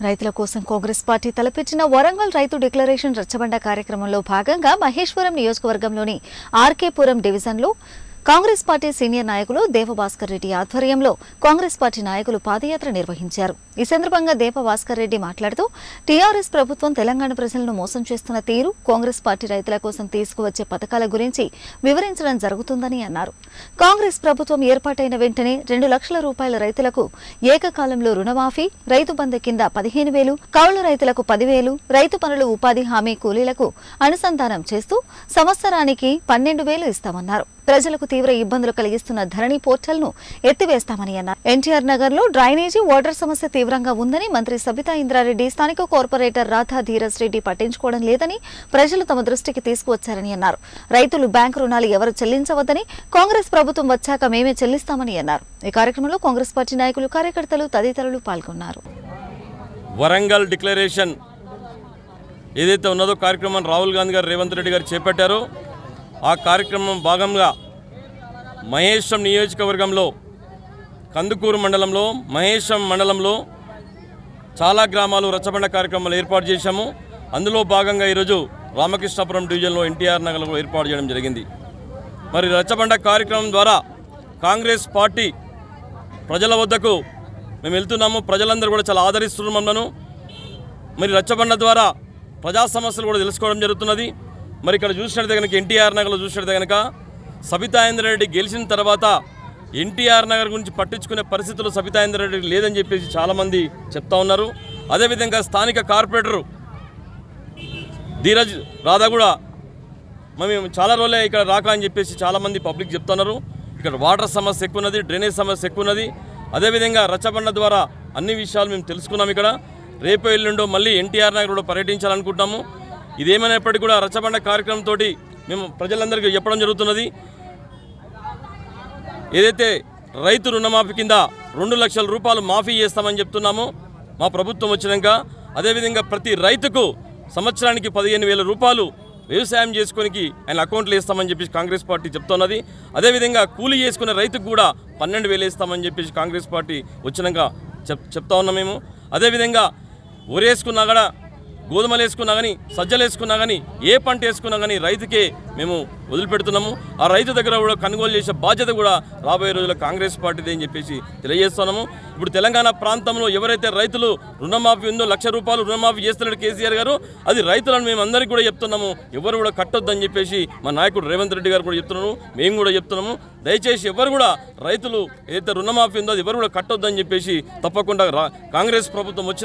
రైతుల కోసం కాంగ్రెస్ పార్టీ తలపెట్టిన వరంగల్ రైతు డిక్లరేషన్ రచ్చబండ కార్యక్రమంలో భాగంగా మహేశ్వరం నియోజకవర్గంలోని ఆర్కేపురం డివిజన్లో కాంగ్రెస్ పార్టీ సీనియర్ నాయకులు దేవభాస్కర్ రెడ్డి ఆధ్వర్యంలో కాంగ్రెస్ పార్టీ నాయకులు పాదయాత్ర నిర్వహించారు. ఈ సందర్భంగా దేవభాస్కర్ రెడ్డి మాట్లాడుతూ టీఆర్ఎస్ ప్రభుత్వం తెలంగాణ ప్రజలను మోసం చేస్తున్న తీరు కాంగ్రెస్ పార్టీ రైతుల కోసం తీసుకువచ్చే పథకాల గురించి వివరించడం జరుగుతుందని అన్నారు. కాంగ్రెస్ ప్రభుత్వం ఏర్పాటైన వెంటనే రెండు లక్షల రూపాయల రైతులకు ఏకకాలంలో రుణమాఫీ రైతు బంధు కింద పదిహేను వేలు కౌలు రైతులకు పదివేలు రైతు పనులు ఉపాధి హామీ కూలీలకు అనుసంధానం చేస్తూ సంవత్సరానికి పన్నెండు వేలు ఇస్తామన్నారు. ప్రజలకు తీవ్ర ఇబ్బందులు కలిగిస్తున్న ధరణి పోర్టల్ను ఎత్తివేస్తామని అన్నారు. ఎన్టీఆర్ నగర్లో డ్రైనేజీ వాటర్ సమస్య తీవ్రంగా ఉందని మంత్రి సబితా ఇంద్రారెడ్డి స్థానిక కార్పొరేటర్ రాధా ధీరజ్ రెడ్డి పట్టించుకోవడం లేదని ప్రజలు తమ దృష్టికి తీసుకువచ్చారని అన్నారు. రైతులు బ్యాంకు రుణాలు ఎవరు చెల్లించవద్దని కాంగ్రెస్ ప్రభుత్వం వచ్చాక మేమే చెల్లిస్తామని అన్నారు. ఈ కార్యక్రమంలో కాంగ్రెస్ పార్టీ నాయకులు కార్యకర్తలు తదితరులు పాల్గొన్నారు. వరంగల్ డిక్లరేషన్ ఏదైతే ఉన్నదో కార్యక్రమం రాహుల్ గాంధీ గారు రేవంత్ రెడ్డి గారు చేపట్టారో ఆ కార్యక్రమం భాగంగా మహేశం నియోజకవర్గంలో కందుకూరు మండలంలో మహేశం మండలంలో చాలా గ్రామాలు రచ్చబండ కార్యక్రమాలు ఏర్పాటు చేశాము. అందులో భాగంగా ఈరోజు రామకృష్ణాపురం డివిజన్లో ఎన్టీఆర్ నగర్లో ఏర్పాటు చేయడం జరిగింది. మరి రచ్చబండ కార్యక్రమం ద్వారా కాంగ్రెస్ పార్టీ ప్రజల వద్దకు మేము వెళ్తున్నాము. ప్రజలందరూ కూడా చాలా ఆదరిస్తున్నారు మమ్మల్ని. మరి రచ్చబండ ద్వారా ప్రజా సమస్యలు కూడా తెలుసుకోవడం జరుగుతున్నది. మరి ఇక్కడ చూసినట్టు కనుక ఎన్టీఆర్ నగర్లో చూసినట్టు కనుక సబితాయింద్ర రెడ్డి గెలిచిన తర్వాత ఎన్టీఆర్ నగర్ గురించి పట్టించుకునే పరిస్థితులు సబితాయింద్ర రెడ్డి లేదని చెప్పేసి చాలామంది చెప్తా ఉన్నారు. అదేవిధంగా స్థానిక కార్పొరేటరు ధీరజ్ రాధా కూడా మేము చాలా రోజులే ఇక్కడ రాక అని చెప్పేసి చాలామంది పబ్లిక్ చెప్తున్నారు ఇక్కడ వాటర్ సమస్య ఎక్కువ ఉన్నది డ్రైనేజ్ సమస్య ఎక్కువ ఉన్నది అదేవిధంగా రచ్చబండ ద్వారా అన్ని విషయాలు మేము తెలుసుకున్నాం ఇక్కడ. రేపు ఎల్లుండో మళ్ళీ ఎన్టీఆర్ నగర్ కూడా పర్యటించాలనుకుంటాము ఇదేమైనప్పటికీ కూడా రచ్చబండ కార్యక్రమంతో మేము ప్రజలందరికీ చెప్పడం జరుగుతున్నది. ఏదైతే రైతు రుణమాఫీ కింద రెండు లక్షల రూపాయలు మాఫీ చేస్తామని చెప్తున్నాము మా ప్రభుత్వం వచ్చినాక అదేవిధంగా ప్రతి రైతుకు సంవత్సరానికి పదిహేను వేల రూపాయలు వ్యవసాయం చేసుకోనికి ఆయన అకౌంట్లు వేస్తామని చెప్పేసి కాంగ్రెస్ పార్టీ చెప్తున్నది. అదేవిధంగా కూలీ చేసుకునే రైతుకు కూడా పన్నెండు వేలు వేస్తామని చెప్పేసి కాంగ్రెస్ పార్టీ వచ్చినాక చెప్ చెప్తా ఉన్నాం మేము. అదేవిధంగా ఒరేసుకున్నా కూడా గోధుమలు వేసుకున్నా కానీ సజ్జలు వేసుకున్నా కానీ ఏ పంట వేసుకున్నా కానీ రైతుకే మేము వదిలిపెడుతున్నాము. ఆ రైతు దగ్గర కూడా కొనుగోలు చేసే బాధ్యత కూడా రాబోయే రోజుల్లో కాంగ్రెస్ పార్టీదే అని చెప్పేసి తెలియజేస్తున్నాము. ఇప్పుడు తెలంగాణ ప్రాంతంలో ఎవరైతే రైతులు రుణమాఫీ ఉందో లక్ష రూపాయలు రుణమాఫీ చేస్తున్నాడు కేసీఆర్ గారు అది రైతులను మేము అందరికీ కూడా చెప్తున్నాము. ఎవరు కూడా కట్టొద్దని చెప్పేసి మా నాయకుడు రేవంత్ రెడ్డి గారు కూడా చెప్తున్నాము మేము కూడా చెప్తున్నాము. దయచేసి ఎవరు కూడా రైతులు ఏదైతే రుణమాఫీ ఉందో అది ఎవరు కూడా కట్టొద్దని చెప్పేసి తప్పకుండా రా- కాంగ్రెస్ ప్రభుత్వం